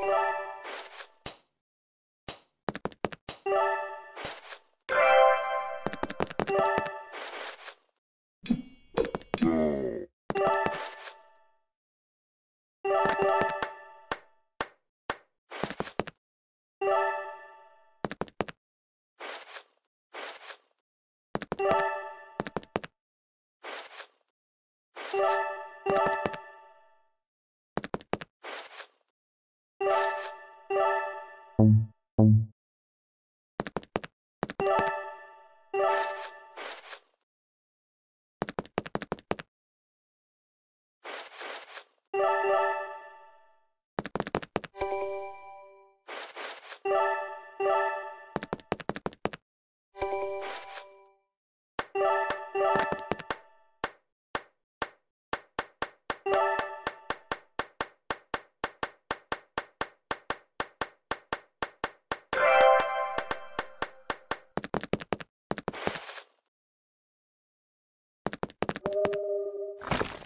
Bye. You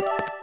Thank you.